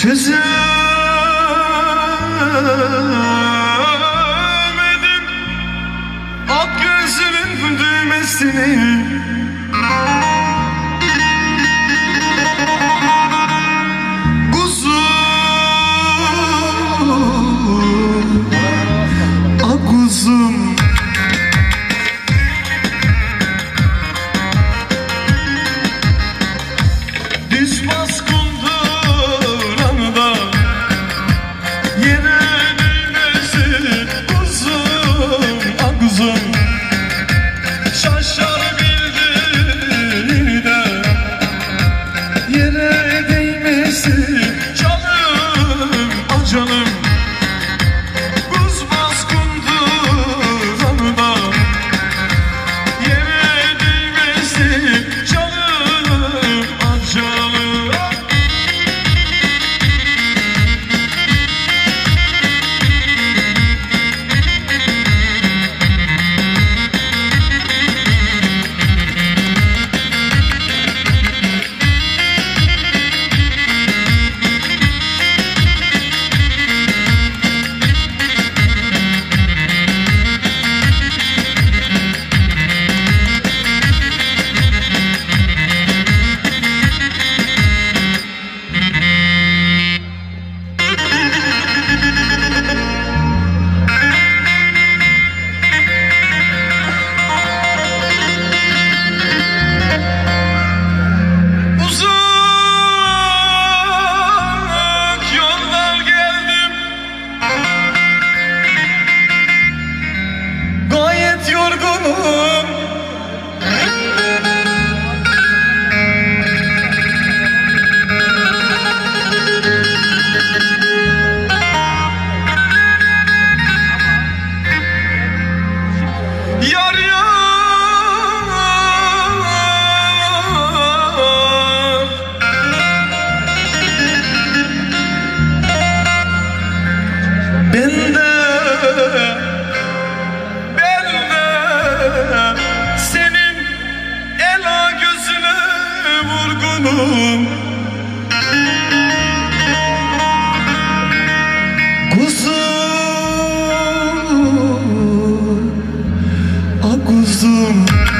Çözemedim Ak gözümün düğmesini soon.